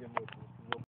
llamó